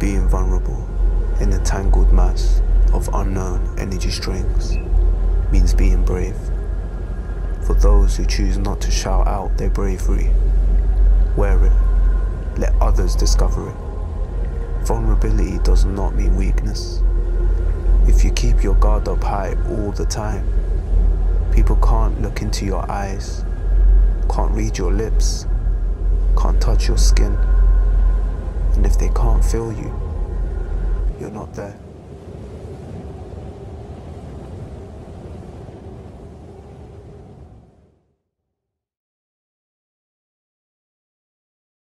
Being vulnerable in a tangled mass of unknown energy strings means being brave. For those who choose not to shout out their bravery, wear it, let others discover it. Vulnerability does not mean weakness. If you keep your guard up high all the time, people can't look into your eyes, can't read your lips, can't touch your skin. They can't feel you, you're not there.